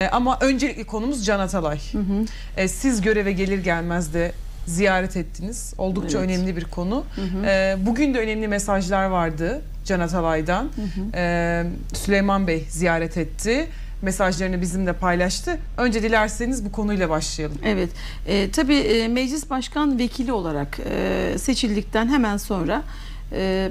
E, Ama öncelikli konumuz Can Atalay. E, Siz göreve gelir gelmez de ziyaret ettiniz. Oldukça Evet. önemli bir konu. E, Bugün de önemli mesajlar vardı Can Atalay'dan. E, Süleyman Bey ziyaret etti. Mesajlarını bizimle paylaştı. Önce dilerseniz bu konuyla başlayalım. Evet, e, tabii meclis başkan vekili olarak e, seçildikten hemen sonra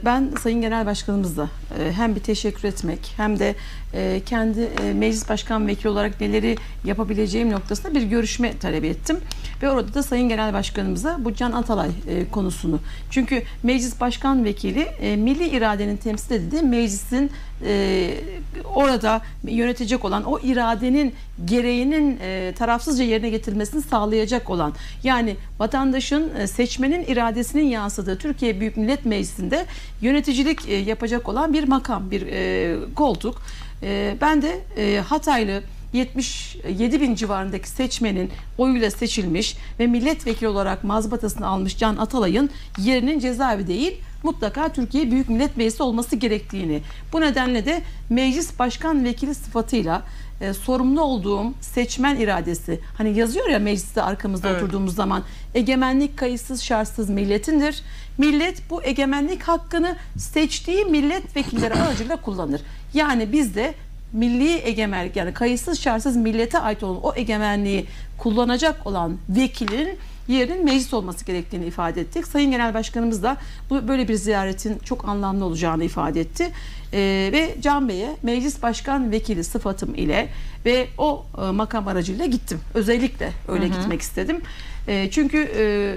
ben Sayın Genel Başkanımızla e, hem bir teşekkür etmek hem de e, kendi e, meclis başkan vekili olarak neleri yapabileceğim noktasında bir görüşme talep ettim. Ve orada da Sayın Genel Başkanımıza bu Can Atalay konusunu. Çünkü meclis başkan vekili milli iradenin temsil edildiği meclisin e, orada yönetecek olan o iradenin gereğinin e, tarafsızca yerine getirilmesini sağlayacak olan yani vatandaşın e, seçmenin iradesinin yansıdığı Türkiye Büyük Millet Meclisi'nde yöneticilik e, yapacak olan bir makam, bir e, koltuk. E, ben de e, Hataylı 77 bin civarındaki seçmenin oyuyla seçilmiş ve milletvekili olarak mazbatasını almış Can Atalay'ın yerinin cezaevi değil mutlaka Türkiye Büyük Millet Meclisi olması gerektiğini bu nedenle de meclis başkan vekili sıfatıyla e, sorumlu olduğum seçmen iradesi hani yazıyor ya mecliste arkamızda Evet. oturduğumuz zaman egemenlik kayıtsız şartsız milletindir. Millet bu egemenlik hakkını seçtiği milletvekilleri aracılığıyla kullanır. Yani biz de milli egemenlik yani kayıtsız şartsız millete ait olan o egemenliği kullanacak olan vekilin yerinin meclis olması gerektiğini ifade ettik. Sayın Genel Başkanımız da bu böyle bir ziyaretin çok anlamlı olacağını ifade etti. Ee, ve Can Bey'e meclis başkan vekili sıfatım ile ve o e, makam aracıyla gittim. Özellikle öyle gitmek istedim. E, çünkü e,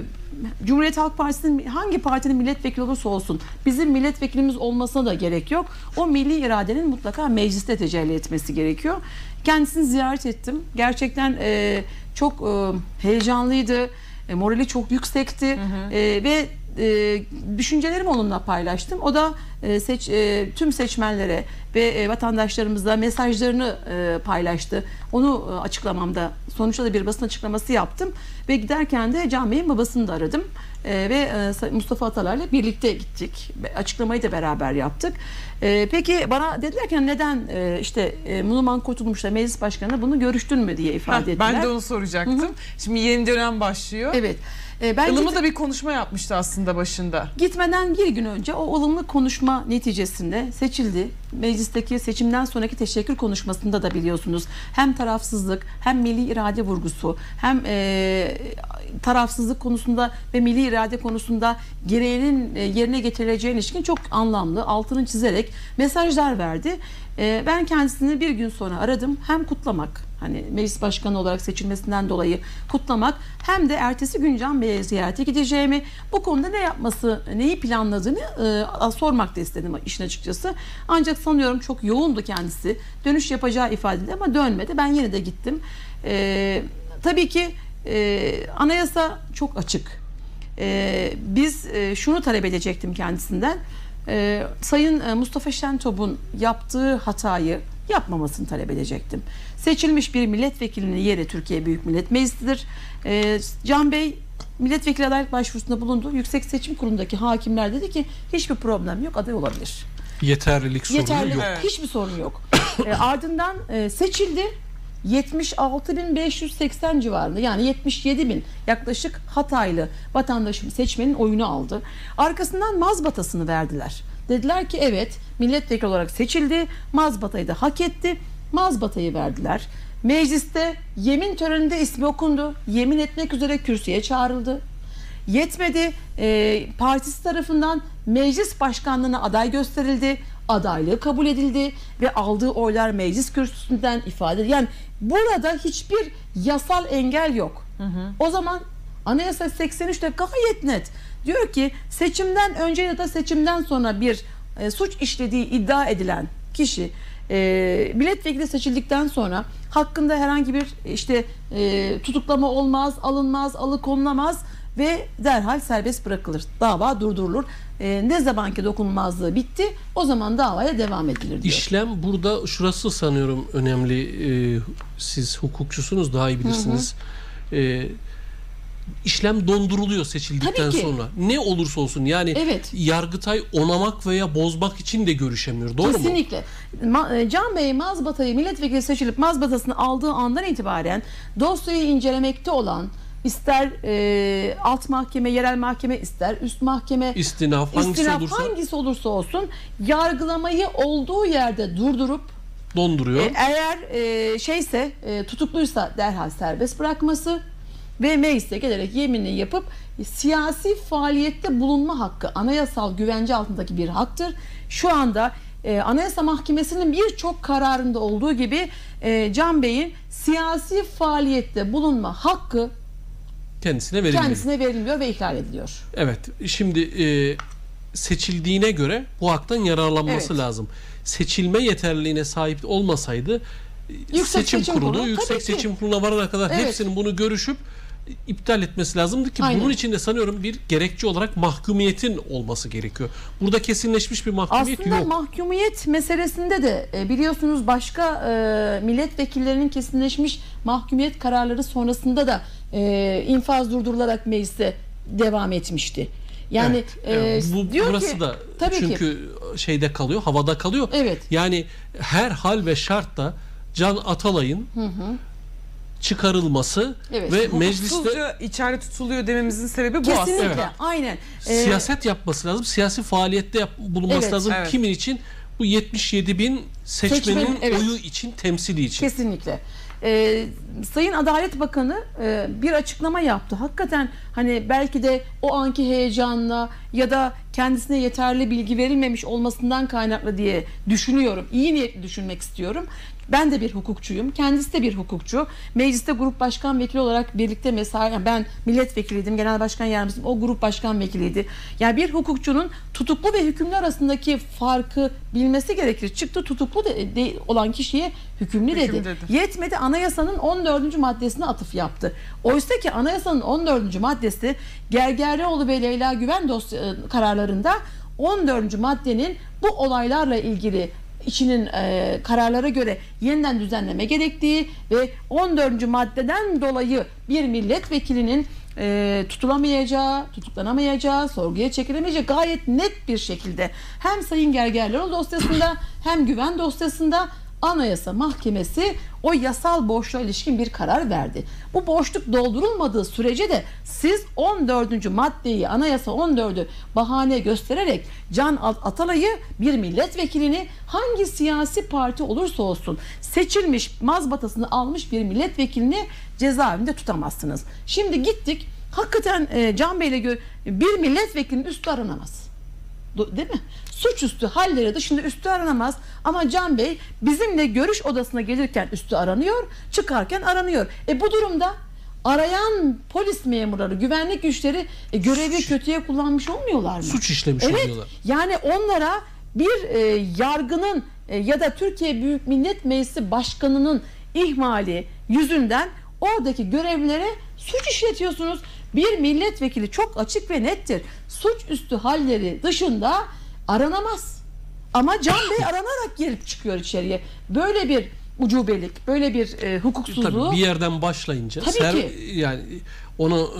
Cumhuriyet Halk Partisi'nin hangi partinin milletvekili olursa olsun bizim milletvekilimiz olmasına da gerek yok. O milli iradenin mutlaka mecliste tecelli etmesi gerekiyor. Kendisini ziyaret ettim. Gerçekten e, çok e, heyecanlıydı. E, morali çok yüksekti E, ve e, düşüncelerimi onunla paylaştım. O da e, seç, e, tüm seçmenlere ve e, vatandaşlarımıza mesajlarını e, paylaştı. Onu e, açıklamamda sonuçta da bir basın açıklaması yaptım ve giderken de Can Bey'in babasını da aradım E, ve e, Mustafa Atalar'la birlikte gittik. Açıklamayı da beraber yaptık. E, peki bana dediler ki neden e, işte e, Numan Kurtulmuş'la meclis başkanı bunu görüştün mü diye Ha, ifade ettiler. ben de onu soracaktım. Şimdi yeni dönem başlıyor. Evet. E, ben Ilımı da bir konuşma yapmıştı aslında başında. Gitmeden bir gün önce o olumlu konuşma neticesinde seçildi. Meclisteki seçimden sonraki teşekkür konuşmasında da biliyorsunuz hem tarafsızlık hem milli irade vurgusu hem e, tarafsızlık konusunda ve milli irade konusunda gereğinin e, yerine getirileceğine ilişkin çok anlamlı altını çizerek mesajlar verdi. E, ben kendisini bir gün sonra aradım. Hem kutlamak hani meclis başkanı olarak seçilmesinden dolayı kutlamak hem de ertesi gün Can Bey'e ziyarete gideceğimi bu konuda ne yapması neyi planladığını e, sormak da istedim işin açıkçası. Ancak sanıyorum çok yoğundu kendisi. Dönüş yapacağı ifade edildi ama dönmedi. Ben yine de gittim. E, tabii ki e, anayasa çok açık. E, biz e, şunu talep edecektim kendisinden. E, Sayın Mustafa Şentop'un yaptığı hatayı yapmamasını talep edecektim. Seçilmiş bir milletvekilinin yeri Türkiye Büyük Millet Meclisi'dir. E, Can Bey milletvekili adaylık başvurusunda bulundu. Yüksek Seçim Kurulu'ndaki hakimler dedi ki hiçbir problem yok aday olabilir. Yeterlilik sorunu Yeterli yok. Hiçbir sorun yok. E, ardından e, seçildi. 76.580 civarında yani 77 bin yaklaşık Hataylı vatandaşım seçmenin oyunu aldı. Arkasından mazbatasını verdiler. Dediler ki evet milletvekili olarak seçildi. Mazbatayı da hak etti. Mazbatayı verdiler. Mecliste yemin töreninde ismi okundu. Yemin etmek üzere kürsüye çağrıldı. Yetmedi. E, partisi tarafından meclis başkanlığına aday gösterildi. Adaylığı kabul edildi ve aldığı oylar meclis kürsüsünden ifade edildi. Yani burada hiçbir yasal engel yok. O zaman Anayasa 83'te gayet net. Diyor ki seçimden önce ya da seçimden sonra bir e, suç işlediği iddia edilen kişi e, milletvekili seçildikten sonra hakkında herhangi bir işte e, tutuklama olmaz, alınmaz, alıkonulamaz ve derhal serbest bırakılır. Dava durdurulur. E, ne zamanki dokunulmazlığı bitti o zaman davaya devam edilir diyor. İşlem burada şurası sanıyorum önemli. Ee, siz hukukçusunuz daha iyi bilirsiniz. Ee, işlem donduruluyor seçildikten sonra. Ne olursa olsun yani Evet. Yargıtay onamak veya bozmak için de görüşemiyor. Doğru mu? Kesinlikle. E, Can Bey mazbatayı milletvekili seçilip mazbatasını aldığı andan itibaren dosyayı incelemekte olan ister e, alt mahkeme, yerel mahkeme, ister üst mahkeme, İstinaf hangisi istinaf olursa hangisi olursa olsun yargılamayı olduğu yerde durdurup donduruyor. e, eğer e, şeyse e, tutukluysa derhal serbest bırakması ve meclise gelerek yeminini yapıp siyasi faaliyette bulunma hakkı anayasal güvence altındaki bir haktır. Şu anda e, Anayasa Mahkemesi'nin birçok kararında olduğu gibi e, Can Bey'in siyasi faaliyette bulunma hakkı kendisine verilmeli. kendisine verilmiyor ve ihlal ediliyor. Evet. Şimdi e, seçildiğine göre bu haktan yararlanması Evet. lazım. Seçilme yeterliliğine sahip olmasaydı e, Yüksek seçim, Seçim kurulu, Kurulu, yüksek seçim kuruluna varana kadar Evet. hepsinin bunu görüşüp iptal etmesi lazımdı ki Aynen. bunun için de sanıyorum bir gerekçe olarak mahkumiyetin olması gerekiyor. Burada kesinleşmiş bir mahkumiyet Aslında yok. mahkumiyet meselesinde de e, biliyorsunuz başka e, milletvekillerinin kesinleşmiş mahkumiyet kararları sonrasında da e, infaz durdurularak meclise devam etmişti. Yani Evet, e, bu diyor burası ki, da tabii ki. çünkü şeyde kalıyor, havada kalıyor. Evet. Yani her hal ve şartta Can Atalay'ın çıkarılması Evet. ve mecliste Hukuksuzca içeride tutuluyor dememizin sebebi bu kesinlikle aslında. aynen. E, siyaset yapması lazım. Siyasi faaliyette yap- bulunması Evet, lazım. evet. Kimin için? Bu 77 bin seçmenin Seçmenin, evet. oyu için, temsili için. Kesinlikle. Ee, Sayın Adalet Bakanı e, bir açıklama yaptı. Hakikaten hani belki de o anki heyecanla ya da kendisine yeterli bilgi verilmemiş olmasından kaynaklı diye düşünüyorum. İyi niyetli düşünmek istiyorum. Ben de bir hukukçuyum. Kendisi de bir hukukçu. Mecliste grup başkan vekili olarak birlikte mesai yani ben milletvekiliydim. Genel başkan yardımcısıyım. O grup başkan vekiliydi. Yani bir hukukçunun tutuklu ve hükümlü arasındaki farkı bilmesi gerekir. Çıktı tutuklu de, de- olan kişiye hükümlü, Hüküm dedi. dedi. Yetmedi anayasanın 14. maddesine atıf yaptı. Oysa ki anayasanın 14. maddesi Gergerlioğlu ve Leyla Güven dosya kararlarında 14. maddenin bu olaylarla ilgili içinin e, kararlara göre yeniden düzenleme gerektiği ve 14. maddeden dolayı bir milletvekilinin e, tutulamayacağı, tutuklanamayacağı, sorguya çekilemeyeceği gayet net bir şekilde hem Sayın Gergerlioğlu dosyasında hem güven dosyasında Anayasa Mahkemesi o yasal boşluğa ilişkin bir karar verdi. Bu boşluk doldurulmadığı sürece de siz 14. maddeyi Anayasa 14'ü bahane göstererek Can At- Atalay'ı bir milletvekilini hangi siyasi parti olursa olsun seçilmiş mazbatasını almış bir milletvekilini cezaevinde tutamazsınız. Şimdi gittik hakikaten e, Can Bey'le bir milletvekilinin üstü aranamaz. Değil mi? Suçüstü halleri dışında üstü aranamaz. Ama Can Bey bizimle görüş odasına gelirken üstü aranıyor, çıkarken aranıyor. E bu durumda arayan polis memurları, güvenlik güçleri e, görevi kötüye kullanmış olmuyorlar mı? Suç işlemiş Evet. oluyorlar. Yani onlara bir e, yargının e, ya da Türkiye Büyük Millet Meclisi Başkanı'nın ihmali yüzünden oradaki görevlilere suç işletiyorsunuz. Bir milletvekili çok açık ve nettir. Suçüstü halleri dışında aranamaz. Ama Can Bey aranarak girip çıkıyor içeriye. Böyle bir ucubelik, böyle bir e, hukuksuzluğu Tabii bir yerden başlayınca Tabii ser- ki. yani onu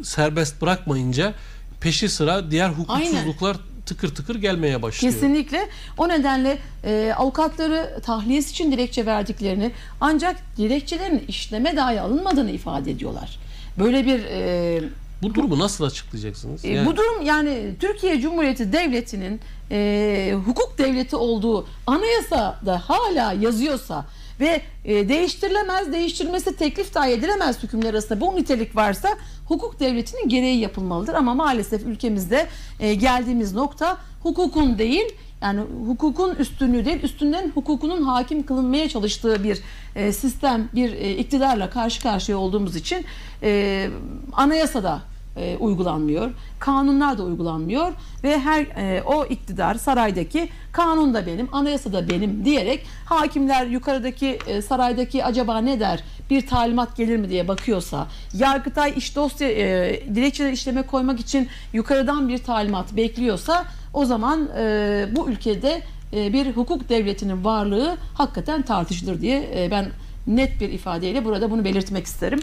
e, serbest bırakmayınca peşi sıra diğer hukuksuzluklar tıkır tıkır gelmeye başlıyor. Kesinlikle. O nedenle e, avukatları tahliyesi için dilekçe verdiklerini ancak dilekçelerin işleme dahi alınmadığını ifade ediyorlar. Böyle bir e, Bu durumu nasıl açıklayacaksınız? e, Yani- bu durum yani Türkiye Cumhuriyeti Devleti'nin e, hukuk devleti olduğu anayasada hala yazıyorsa ve e, değiştirilemez, değiştirilmesi teklif dahi edilemez hükümler arasında bu nitelik varsa hukuk devletinin gereği yapılmalıdır. Ama maalesef ülkemizde e, geldiğimiz nokta hukukun değil yani hukukun üstünlüğü değil, üstünden hukukunun hakim kılınmaya çalıştığı bir e, sistem, bir e, iktidarla karşı karşıya olduğumuz için e, anayasada e, uygulanmıyor. Kanunlar da uygulanmıyor ve her e, o iktidar saraydaki kanun da benim, anayasa da benim diyerek hakimler yukarıdaki e, saraydaki acaba ne der? Bir talimat gelir mi diye bakıyorsa, Yargıtay iş dosya e, dilekçeleri işleme koymak için yukarıdan bir talimat bekliyorsa o zaman e, bu ülkede e, bir hukuk devletinin varlığı hakikaten tartışılır diye e, ben net bir ifadeyle burada bunu belirtmek isterim.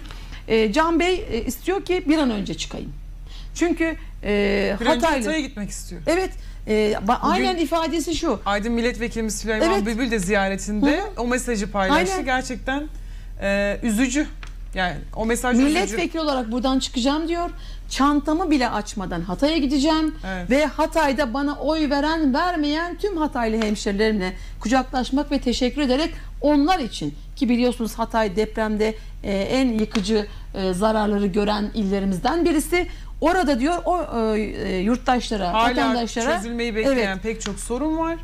E, Can Bey e, istiyor ki bir an önce çıkayım. Çünkü e, Bir önce Hataylı. Hatay'a gitmek istiyor. Evet. e, ba- aynen ifadesi şu. Aydın Milletvekilimiz Süleyman Evet. Bülbül de ziyaretinde o mesajı paylaştı. Aynen. Gerçekten e, üzücü. Yani o mesaj üzücü. Milletvekili olarak buradan çıkacağım diyor. Çantamı bile açmadan Hatay'a gideceğim Evet. ve Hatay'da bana oy veren vermeyen tüm Hataylı hemşerilerimle kucaklaşmak ve teşekkür ederek onlar için ki biliyorsunuz Hatay depremde e, en yıkıcı e, zararları gören illerimizden birisi. Orada diyor o e, e, yurttaşlara, Hala vatandaşlara çözülmeyi bekleyen Evet. pek çok sorun var.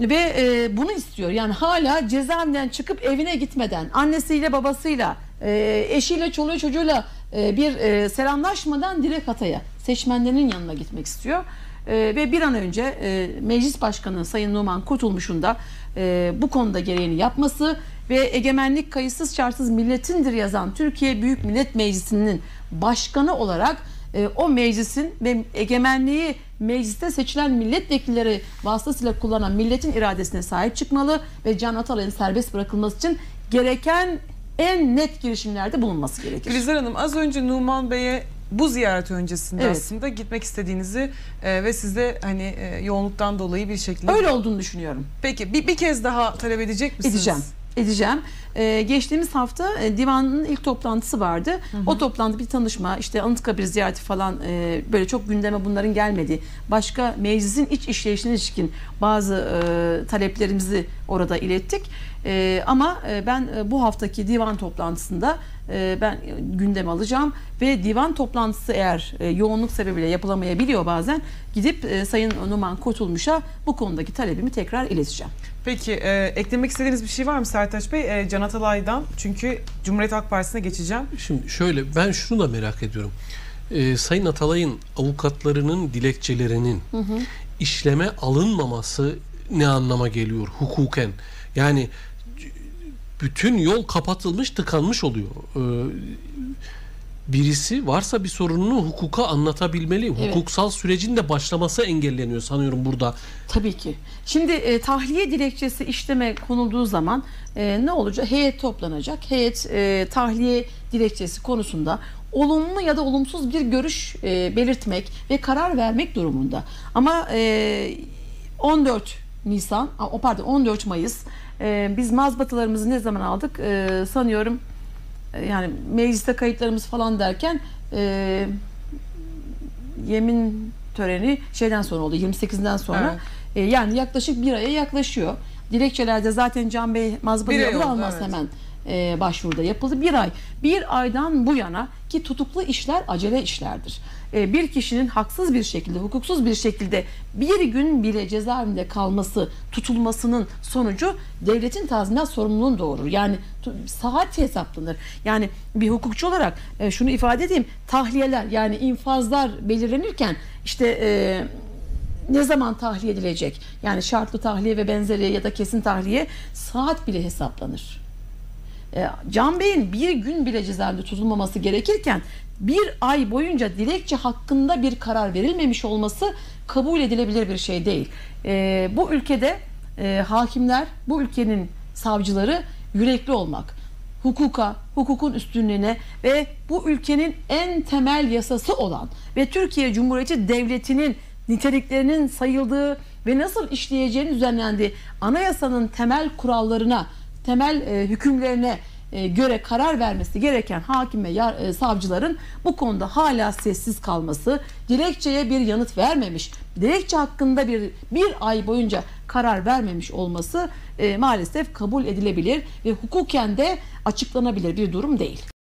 ve e, bunu istiyor. Yani hala cezaevinden çıkıp evine gitmeden, annesiyle babasıyla, e, eşiyle, çoluğu çocuğuyla e, bir e, selamlaşmadan direkt Hatay'a, seçmenlerinin yanına gitmek istiyor. E, ve bir an önce e, Meclis Başkanı Sayın Numan Kurtulmuş'un da e, bu konuda gereğini yapması ve egemenlik kayıtsız şartsız milletindir yazan Türkiye Büyük Millet Meclisi'nin başkanı olarak e, o meclisin ve egemenliği mecliste seçilen milletvekilleri vasıtasıyla kullanan milletin iradesine sahip çıkmalı ve Can Atalay'ın serbest bırakılması için gereken en net girişimlerde bulunması gerekir. Gülizar Hanım az önce Numan Bey'e bu ziyaret öncesinde Evet. aslında gitmek istediğinizi e, ve size hani e, yoğunluktan dolayı bir şekilde Öyle olduğunu düşünüyorum. Peki bir, bir kez daha talep edecek misiniz? Edeceğim. Edeceğim. Ee, geçtiğimiz hafta e, divanın ilk toplantısı vardı. O toplantı bir tanışma, işte Anıtkabir ziyareti falan e, böyle çok gündeme bunların gelmediği, başka meclisin iç işleyişine ilişkin bazı e, taleplerimizi orada ilettik. E, ama e, ben e, bu haftaki divan toplantısında ben gündeme alacağım ve divan toplantısı eğer e, yoğunluk sebebiyle yapılamayabiliyor bazen gidip e, Sayın Numan Kurtulmuş'a bu konudaki talebimi tekrar ileteceğim. Peki e, eklemek istediğiniz bir şey var mı Sertaç Bey? E, Can Atalay'dan çünkü Cumhuriyet Halk Partisi'ne geçeceğim. Şimdi şöyle ben şunu da merak ediyorum. Ee, Sayın Atalay'ın avukatlarının dilekçelerinin işleme alınmaması ne anlama geliyor hukuken? Yani bütün yol kapatılmış, tıkanmış oluyor. Ee, birisi varsa bir sorununu hukuka anlatabilmeli. Evet. Hukuksal sürecin de başlaması engelleniyor sanıyorum burada. Tabii ki. Şimdi e, tahliye dilekçesi işleme konulduğu zaman e, ne olacak? Heyet toplanacak. Heyet e, tahliye dilekçesi konusunda olumlu ya da olumsuz bir görüş e, belirtmek ve karar vermek durumunda. Ama e, 14 Nisan, o pardon 14 Mayıs e, biz mazbatalarımızı ne zaman aldık? E, sanıyorum e, yani mecliste kayıtlarımız falan derken e, yemin töreni şeyden sonra oldu 28'den sonra. Evet. E, yani yaklaşık bir aya yaklaşıyor. Dilekçelerde zaten Can Bey mazbatayı alır almaz evet. hemen e, başvuruda yapıldı. Bir ay. Bir aydan bu yana ki tutuklu işler acele işlerdir. E, bir kişinin haksız bir şekilde, hukuksuz bir şekilde bir gün bile cezaevinde kalması, tutulmasının sonucu devletin tazminat sorumluluğunu doğurur. Yani saat hesaplanır. Yani bir hukukçu olarak e, şunu ifade edeyim. Tahliyeler yani infazlar belirlenirken işte e, ne zaman tahliye edilecek? Yani şartlı tahliye ve benzeri ya da kesin tahliye saat bile hesaplanır. E, Can Bey'in bir gün bile cezaevinde tutulmaması gerekirken bir ay boyunca dilekçe hakkında bir karar verilmemiş olması kabul edilebilir bir şey değil. E, bu ülkede e, hakimler, bu ülkenin savcıları yürekli olmak, hukuka, hukukun üstünlüğüne ve bu ülkenin en temel yasası olan ve Türkiye Cumhuriyeti Devleti'nin niteliklerinin sayıldığı ve nasıl işleyeceğini düzenlendiği anayasanın temel kurallarına, temel e, hükümlerine e, göre karar vermesi gereken hakim ve yar- e, savcıların bu konuda hala sessiz kalması, dilekçeye bir yanıt vermemiş, dilekçe hakkında bir bir ay boyunca karar vermemiş olması e, maalesef kabul edilebilir ve hukuken de açıklanabilir bir durum değil.